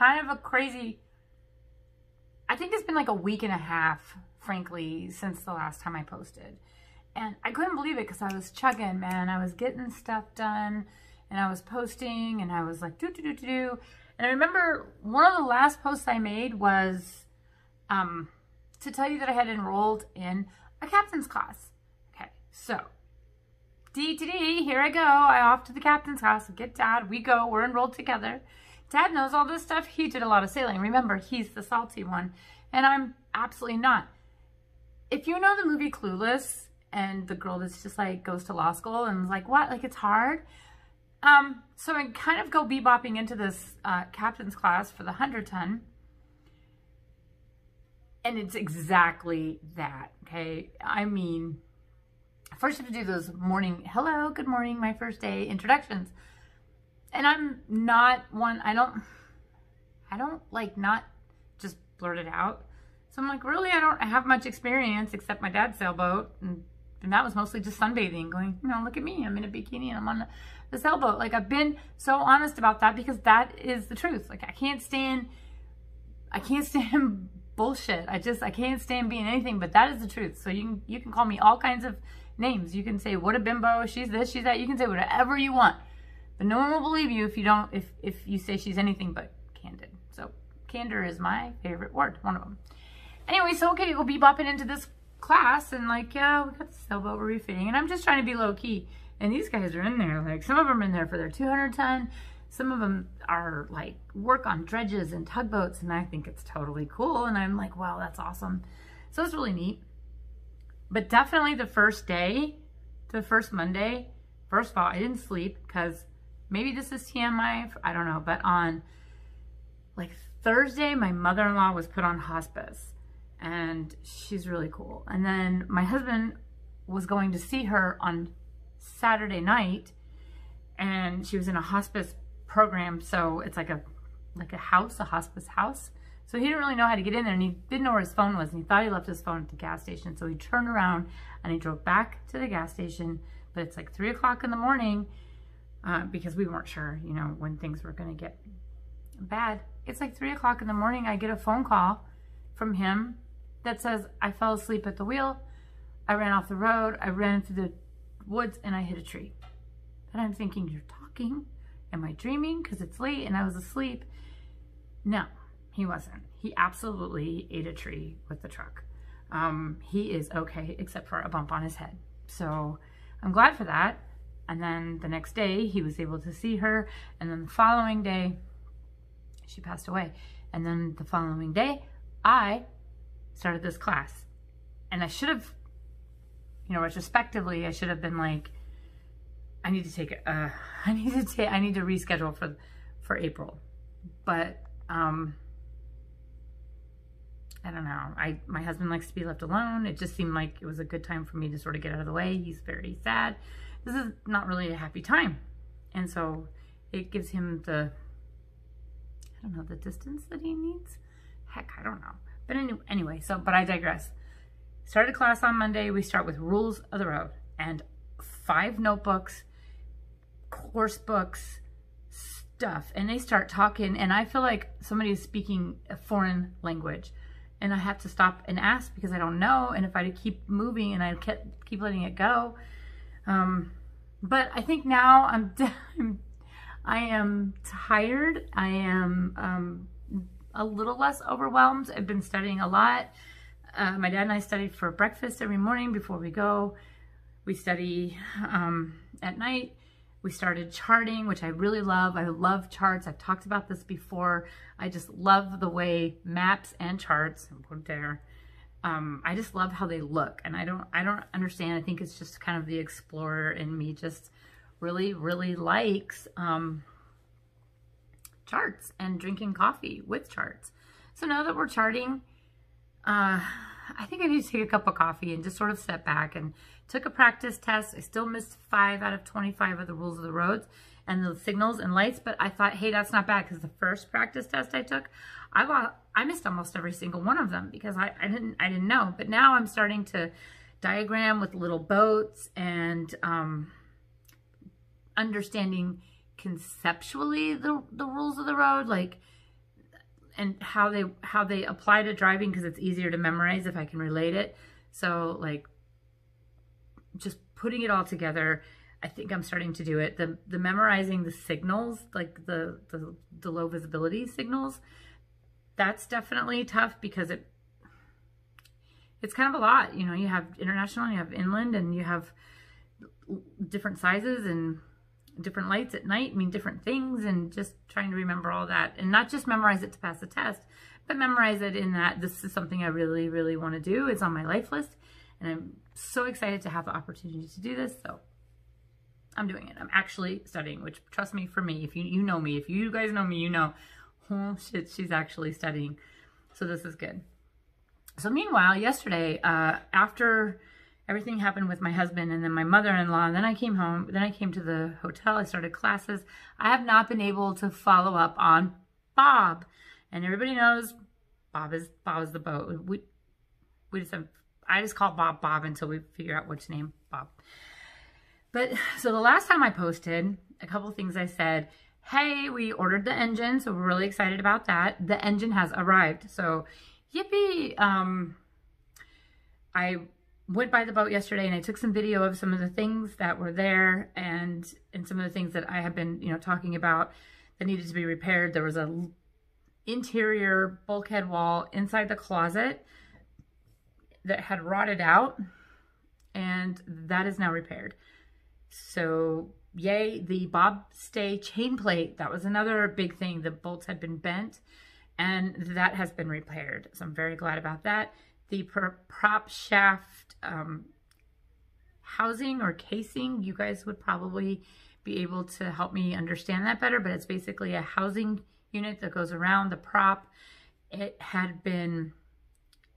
kind of a crazy, I think it's been like a week and a half, frankly, since the last time I posted. And I couldn't believe it because I was chugging, man. I was getting stuff done and I was posting and I was like, do, do, do, do, do. And I remember one of the last posts I made was um, to tell you that I had enrolled in a captain's class. Okay, so D to D, here I go. I off to the captain's class. Get dad. We go. We're enrolled together. Dad knows all this stuff. He did a lot of sailing. Remember, he's the salty one. And I'm absolutely not. If you know the movie Clueless and the girl that's just like goes to law school and is like, what? Like it's hard? Um, so I kind of go bebopping into this uh, captain's class for the 100 ton. And it's exactly that, okay? I mean, first you have to do those morning, hello, good morning, my first day introductions. And I'm not one, I don't, I don't like not just blurt it out. So I'm like, really, I don't have much experience except my dad's sailboat. And, and that was mostly just sunbathing, going, you know, look at me, I'm in a bikini and I'm on the, sailboat. Like I've been so honest about that because that is the truth. Like I can't stand, I can't stand bullshit. I just, I can't stand being anything, but that is the truth. So you can, you can call me all kinds of names. You can say, what a bimbo, she's this, she's that. You can say whatever you want. But no one will believe you if you don't, if, if you say she's anything but candid. So candor is my favorite word, one of them. Anyway, so okay, we'll be bopping into this class and like, yeah, we got the sailboat, we're refitting. And I'm just trying to be low key. And these guys are in there, like some of them are in there for their 200 ton. Some of them are like work on dredges and tugboats. And I think it's totally cool. And I'm like, wow, that's awesome. So it's really neat. But definitely the first day, the first Monday, first of all, I didn't sleep because maybe this is TMI, I don't know. But on like Thursday, my mother-in-law was put on hospice and she's really cool. And then my husband was going to see her on Saturday night and she was in a hospice program. So it's like a, like a house, a hospice house. So he didn't really know how to get in there and he didn't know where his phone was and he thought he left his phone at the gas station. So he turned around and he drove back to the gas station, but it's like three o'clock in the morning uh, because we weren't sure, you know, when things were going to get bad. It's like three o'clock in the morning. I get a phone call from him that says, I fell asleep at the wheel. I ran off the road. I ran through the woods and I hit a tree. And I'm thinking, you're talking? Am I dreaming? Because it's late and I was asleep. No. He wasn't. He absolutely ate a tree with the truck. Um, he is okay, except for a bump on his head. So I'm glad for that. And then the next day, he was able to see her. And then the following day, she passed away. And then the following day, I started this class. And I should have, you know, retrospectively, I should have been like, I need to take. Uh, I need to take. I need to reschedule for for April. But um, I don't know. I my husband likes to be left alone. It just seemed like it was a good time for me to sort of get out of the way. He's very sad. This is not really a happy time. And so it gives him the I don't know, the distance that he needs. Heck, I don't know. But anyway, so but I digress. Started class on Monday. We start with rules of the road and five notebooks, course books, stuff. And they start talking and I feel like somebody is speaking a foreign language and I have to stop and ask because I don't know. And if I keep moving and I keep letting it go, um, but I think now I'm, I'm I am tired. I am um, a little less overwhelmed. I've been studying a lot. Uh, my dad and I study for breakfast every morning before we go. We study um, at night. We started charting, which I really love. I love charts. I've talked about this before. I just love the way maps and charts, put there, um, I just love how they look. And I don't, I don't understand. I think it's just kind of the explorer in me just really, really likes um, charts and drinking coffee with charts. So now that we're charting, uh, I think I need to take a cup of coffee and just sort of step back and took a practice test. I still missed five out of 25 of the rules of the roads and the signals and lights, but I thought, hey, that's not bad because the first practice test I took, I got, I missed almost every single one of them because I, I didn't I didn't know. But now I'm starting to diagram with little boats and um, understanding conceptually the, the rules of the road. Like and how they how they apply to driving because it's easier to memorize if I can relate it. So like just putting it all together, I think I'm starting to do it. The the memorizing the signals, like the the, the low visibility signals, that's definitely tough because it it's kind of a lot. You know, you have international, you have inland, and you have different sizes and different lights at night I mean different things and just trying to remember all that and not just memorize it to pass the test, but memorize it in that this is something I really, really want to do. It's on my life list and I'm so excited to have the opportunity to do this. So I'm doing it. I'm actually studying, which trust me, for me, if you, you know me, if you guys know me, you know, shit, she's actually studying. So this is good. So meanwhile, yesterday, uh, after everything happened with my husband and then my mother-in-law, and then I came home, then I came to the hotel, I started classes. I have not been able to follow up on Bob. And everybody knows Bob is Bob is the boat. We we just have I just call Bob Bob until we figure out which name Bob. But so the last time I posted, a couple things I said, hey, we ordered the engine, so we're really excited about that. The engine has arrived. So yippee. Um, I went by the boat yesterday and I took some video of some of the things that were there and and some of the things that I have been, you know, talking about that needed to be repaired. There was a interior bulkhead wall inside the closet that had rotted out and that is now repaired. So yay, the Bobstay chain plate, that was another big thing. The bolts had been bent and that has been repaired. So I'm very glad about that. The prop shaft um, housing or casing, you guys would probably be able to help me understand that better, but it's basically a housing unit that goes around the prop. It had been,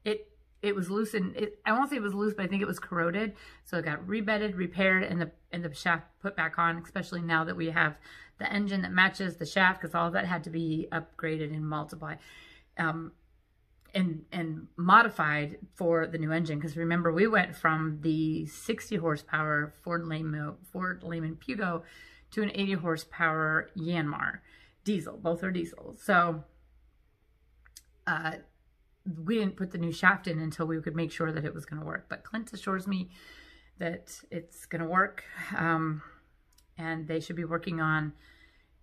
it it was loose and it, I won't say it was loose, but I think it was corroded. So it got rebedded, repaired, and the and the shaft put back on, especially now that we have the engine that matches the shaft because all of that had to be upgraded and multiplied um, and and modified for the new engine. Because remember we went from the 60 horsepower Ford Lehman Ford Lehman Pugo to an 80 horsepower Yanmar diesel. Both are diesels. So uh, we didn't put the new shaft in until we could make sure that it was going to work but Clint assures me that it's going to work um, and they should be working on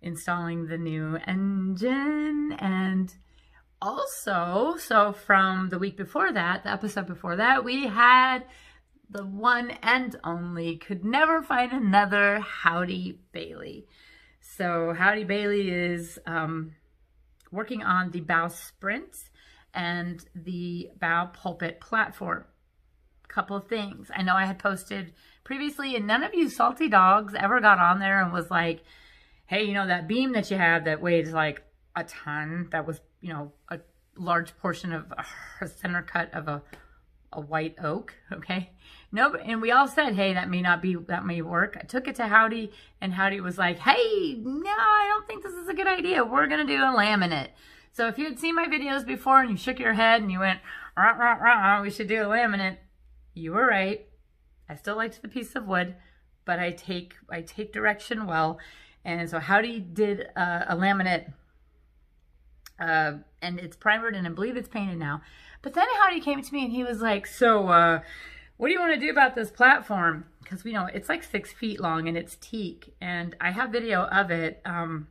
installing the new engine. And also so from the week before that the episode before that we had the one and only could never find another howdy bailey. So howdy bailey is um, working on the bowsprit and the bow pulpit platform couple of things i know i had posted previously, and none of you salty dogs ever got on there and was like, hey, you know, that beam that you have that weighs like a ton, that was, you know, a large portion of a center cut of a, a white oak, okay? No, and we all said, hey, that may not be, that may work. I took it to Howdy, and Howdy was like, hey, no, I don't think this is a good idea. We're going to do a laminate. So if you had seen my videos before and you shook your head and you went, rah, rah, rah, we should do a laminate, you were right. I still liked the piece of wood, but I take I take direction well. And so Howdy did uh, a laminate, uh, and it's primered, and I believe it's painted now. But then Howdy came to me, and he was like, so, uh, what do you want to do about this platform? Because we know it's like six feet long, and it's teak. And I have video of it um,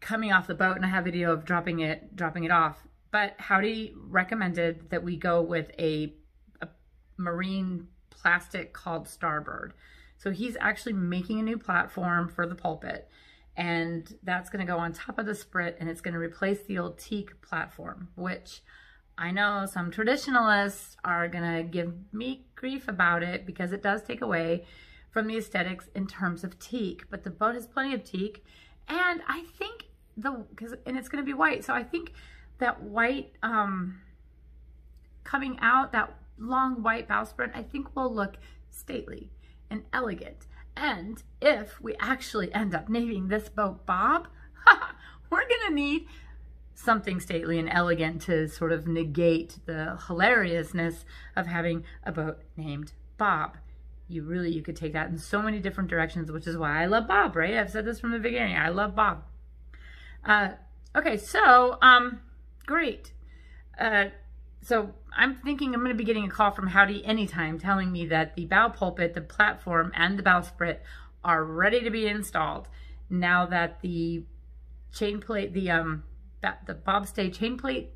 coming off the boat, and I have video of dropping it, dropping it off. But Howdy recommended that we go with a, a marine plastic called StarBoard. So he's actually making a new platform for the pulpit and that's going to go on top of the Sprit and it's going to replace the old teak platform, which I know some traditionalists are going to give me grief about it because it does take away from the aesthetics in terms of teak, but the boat has plenty of teak and I think the, cause, and it's going to be white. So I think that white, um, coming out, that long white bowsprit, I think will look stately and elegant. And if we actually end up naming this boat Bob, we're gonna need something stately and elegant to sort of negate the hilariousness of having a boat named Bob. You really, you could take that in so many different directions, which is why I love Bob, right? I've said this from the beginning. I love Bob. Uh, okay, so, um, great. Uh, so I'm thinking I'm going to be getting a call from Howdy anytime telling me that the bow pulpit, the platform, and the bowsprit are ready to be installed now that the chain plate, the um, the bobstay chain plate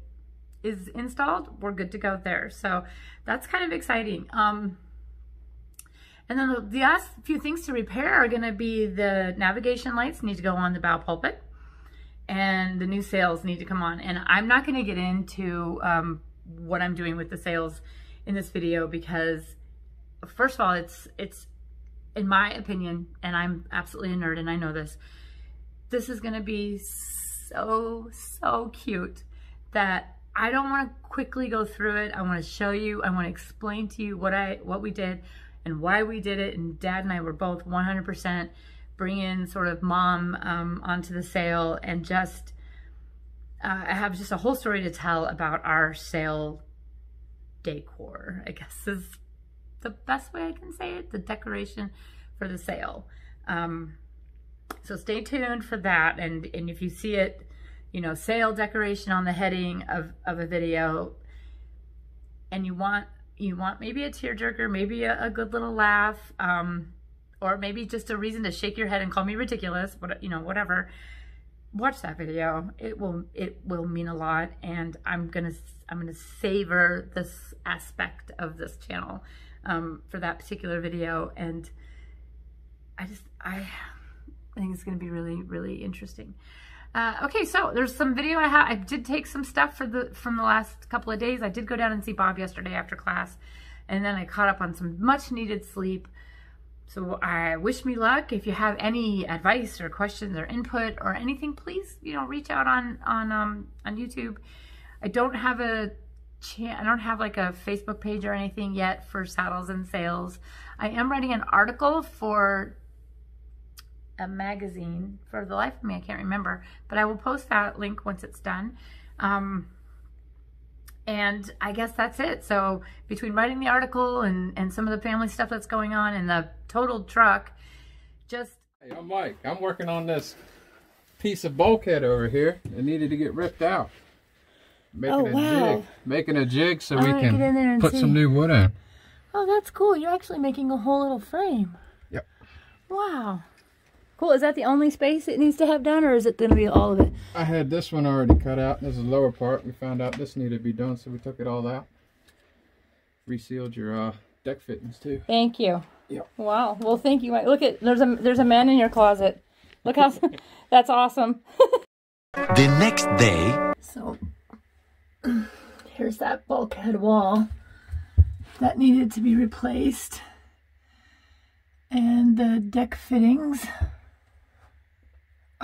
is installed. We're good to go there. So that's kind of exciting. Um, and then the, last few things to repair are going to be the navigation lights need to go on the bow pulpit the new sails need to come on. And I'm not going to get into um, what I'm doing with the sails in this video because first of all, it's, it's in my opinion, and I'm absolutely a nerd and I know this, this is going to be so, so cute that I don't want to quickly go through it. I want to show you, I want to explain to you what I, what we did and why we did it. And dad and I were both 100% bring in sort of mom um, onto the sail and just uh, I have just a whole story to tell about our sail decor, I guess is the best way I can say it, the decoration for the sail. Um, so stay tuned for that. And, and if you see it, you know, sail decoration on the heading of, of a video and you want, you want maybe a tearjerker, maybe a, a good little laugh, um, or maybe just a reason to shake your head and call me ridiculous, but you know, whatever. Watch that video. It will it will mean a lot, and I'm gonna I'm gonna savor this aspect of this channel um, for that particular video, and I just I think it's gonna be really really interesting. Uh, okay, so there's some video I have. I did take some stuff for the from the last couple of days. I did go down and see Bob yesterday after class, and then I caught up on some much needed sleep. So I wish me luck. If you have any advice or questions or input or anything, please, you know, reach out on on um, on YouTube. I don't have a I don't have like a Facebook page or anything yet for saddles and sails. I am writing an article for a magazine for the life of me. I can't remember, but I will post that link once it's done. Um, and I guess that's it. So between writing the article and, and some of the family stuff that's going on and the totaled truck, just... Hey, I'm Mike. I'm working on this piece of bulkhead over here. It needed to get ripped out. Making oh, a wow. jig. Making a jig so I we can put see. some new wood in. Oh, that's cool. You're actually making a whole little frame. Yep. Wow. Cool. Is that the only space it needs to have done, or is it going to be all of it? I had this one already cut out. This is the lower part. We found out this needed to be done, so we took it all out. Resealed your uh, deck fittings too. Thank you. Yep. Wow. Well, thank you. Look at there's a there's a man in your closet. Look how that's awesome. the next day. So here's that bulkhead wall that needed to be replaced, and the deck fittings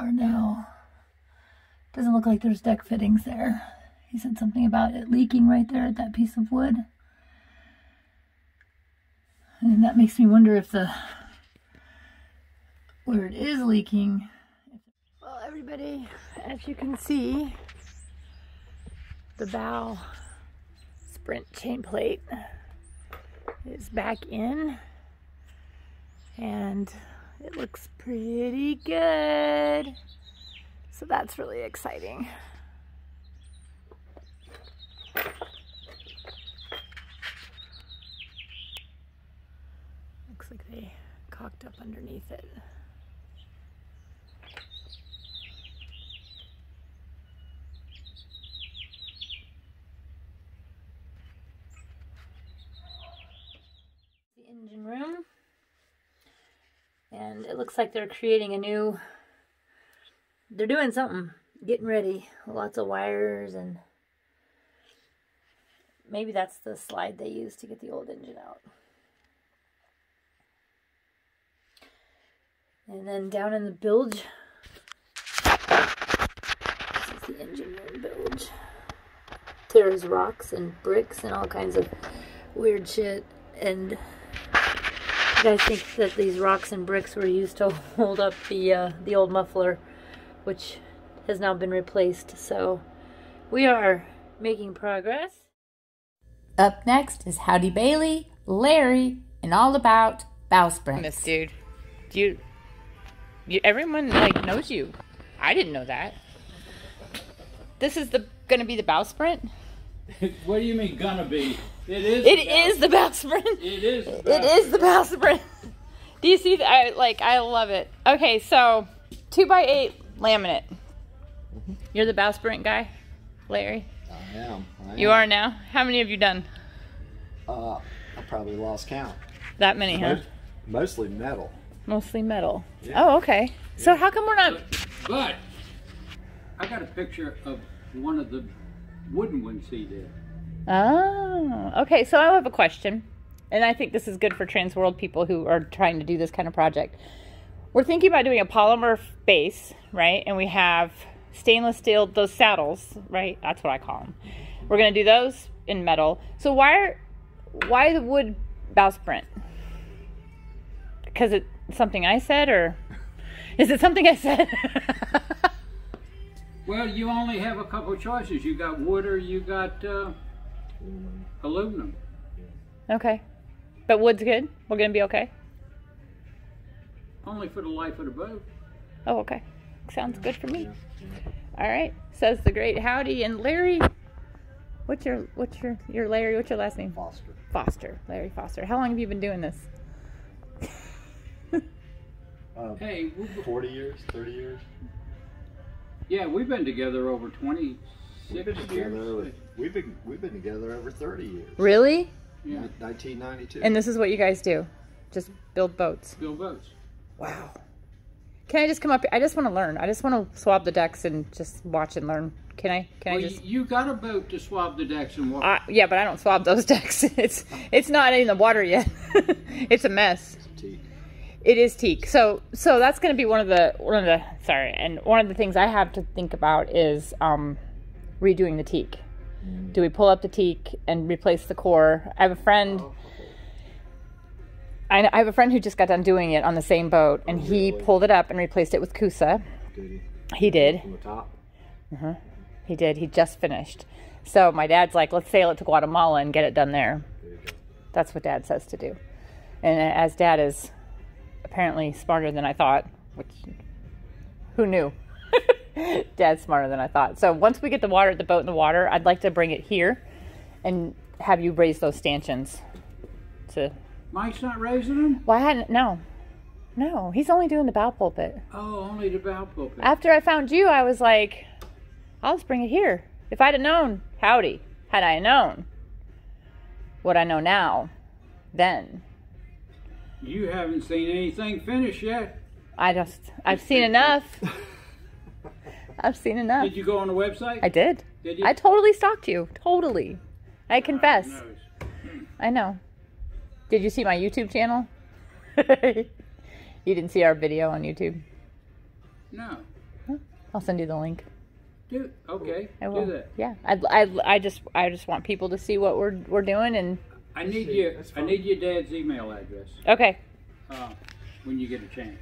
Oh, are now, doesn't look like there's deck fittings there. He said something about it leaking right there at that piece of wood. And that makes me wonder if the, where it is leaking. Well, everybody, as you can see, the bow sprint chain plate is back in and it looks pretty good. So that's really exciting. Looks like they cocked up underneath it. The engine room. And it looks like they're creating a new, they're doing something, getting ready. Lots of wires and maybe that's the slide they use to get the old engine out. And then down in the bilge, this is the engine room bilge. There's rocks and bricks and all kinds of weird shit. And you guys think that these rocks and bricks were used to hold up the uh, the old muffler, which has now been replaced. So we are making progress. Up next is Howdy Bailey, Larry, and all about bowsprit. This dude, you, you, everyone like knows you. I didn't know that. this is the going to be the bowsprit. what do you mean gonna be? It is. It the is the bowsprit. It is. It is the bowsprit. do you see? That? I like. I love it. Okay, so two by eight laminate. You're the bowsprit guy, Larry. I am. I you are now. How many have you done? Uh, I probably lost count. That many, huh? Mostly metal. Mostly metal. Yeah. Oh, okay. Yeah. So how come we're not? But I got a picture of one of the wooden ones he did. Oh, okay. So I have a question, and I think this is good for Transworld people who are trying to do this kind of project. We're thinking about doing a polymer base, right? And we have stainless steel, those saddles, right? That's what I call them. We're gonna do those in metal. So why are, why the wood bowsprit? Because it's something I said, or is it something I said? well, you only have a couple choices. You got wood or you got uh, aluminum. Okay, but wood's good. We're gonna be okay. Only for the life of the boat. Oh, okay. Sounds good for me. All right, says the great howdy. And Larry, what's your what's your your Larry? What's your last name? Foster. Foster. Larry Foster. How long have you been doing this? uh, hey, forty years, thirty years. Yeah, we've been together over twenty. We've been together. Over, we've been we've been together over thirty years. Really? Yeah. 1992. And this is what you guys do? Just build boats. Build boats. Wow. Can I just come up? I just want to learn. I just want to swab the decks and just watch and learn. Can I? Can well, I just? You got a boat to swab the decks and watch. Uh, yeah, but I don't swab those decks. It's it's not in the water yet. it's a mess. It's Teak. It is teak. So so that's going to be one of the one of the sorry, and one of the things I have to think about is um, redoing the teak. Mm. Do we pull up the teak and replace the core? I have a friend. Oh I, I have a friend who just got done doing it on the same boat, and he pulled it up and replaced it with Coosa. Did he? He did. From the top. Uh-huh. He did. He just finished. So my dad's like, let's sail it to Guatemala and get it done there. That's what dad says to do. And as dad is apparently smarter than I thought, which who knew? Dad's smarter than I thought. So once we get the water, the boat in the water, I'd like to bring it here and have you raise those stanchions to Mike's not raising them? Well, I hadn't. No, no. He's only doing the bow pulpit. Oh, only the bow pulpit. After I found you, I was like, I'll just bring it here. If I'd have known, howdy. Had I known what I know now, then. You haven't seen anything finished yet. I just, I've seen enough. I've seen enough. Did you go on the website? I did. Did you? I totally stalked you. Totally. I confess. I know. Did you see my YouTube channel? you didn't see our video on YouTube? No. I'll send you the link. Do okay. I will. Do that. Yeah. I, I, I just I just want people to see what we're we're doing and. I need your I need your dad's email address. Okay. Uh, when you get a chance.